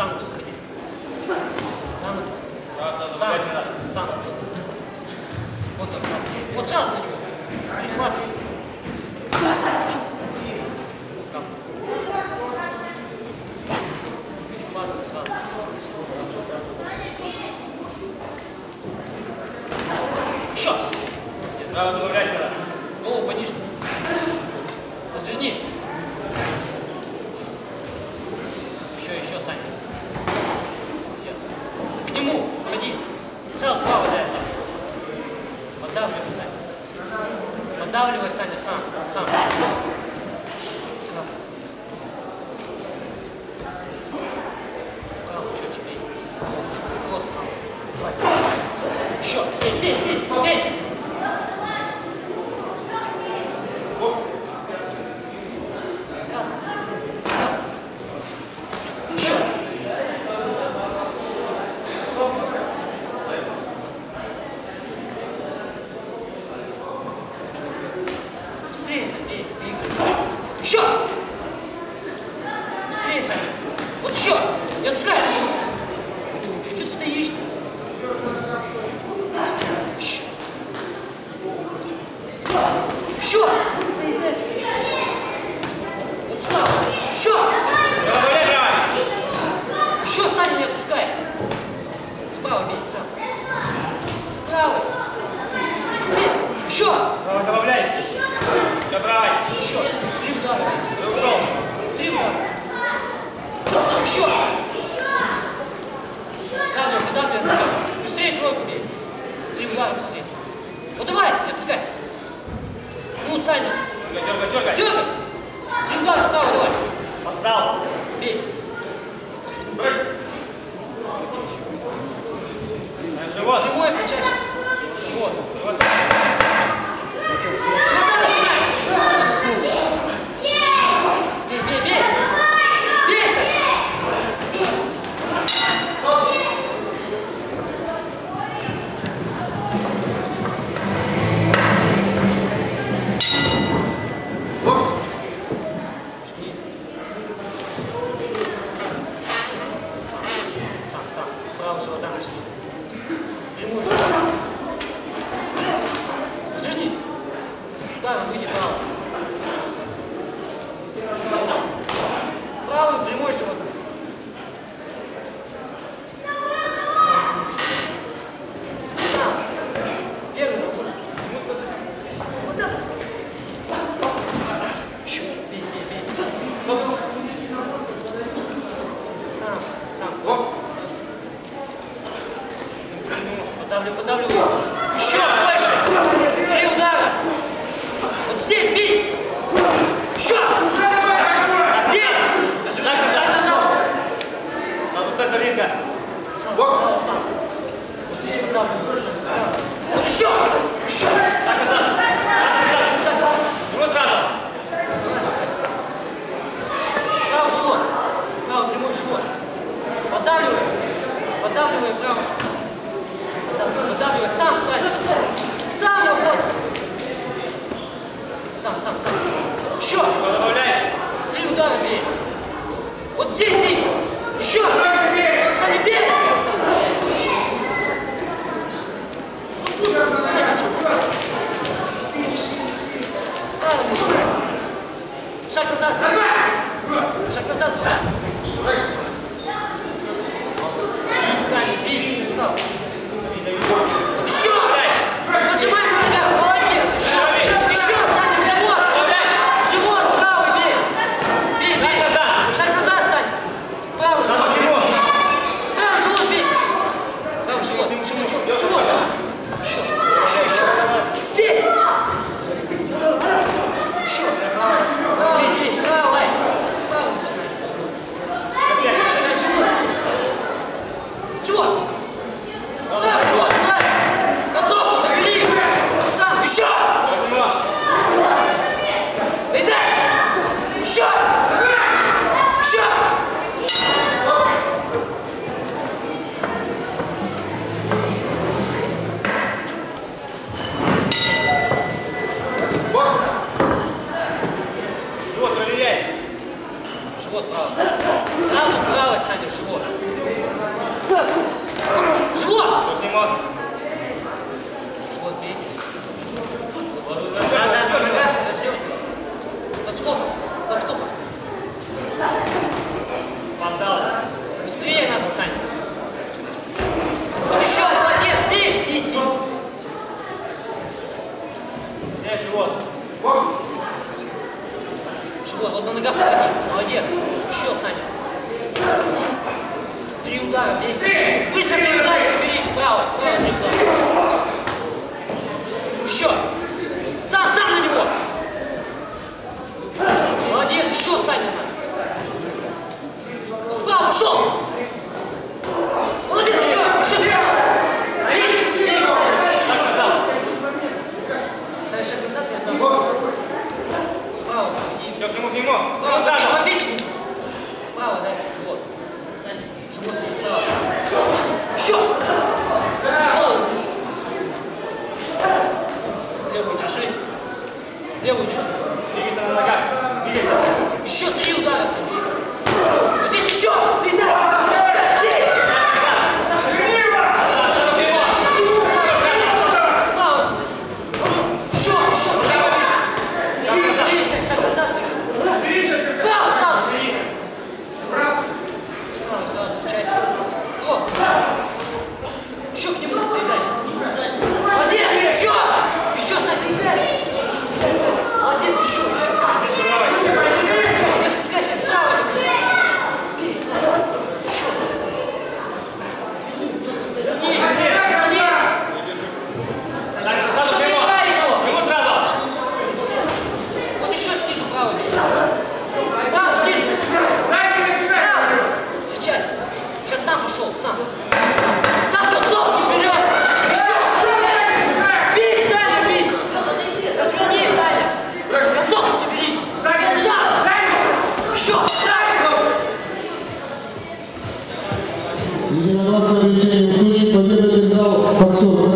Сам это заходи. Сам это. Сам. Сам. Вот так. Вот сейчас на него. Перехватывай. Добавлять. Голову пониже. Разверни. Еще, еще, Саня нему, веди. Сам слава дай там. Поддавливай, Саня. Поддавливай, Саня, сам. Сам. Еще, бей, бей, бей, бей! Вот черт, я тут скажу. Правый прямой шивот. Oh my god. 什么笑 Щук не буду приедать. Единогласное решение судей победу передал Фоксов.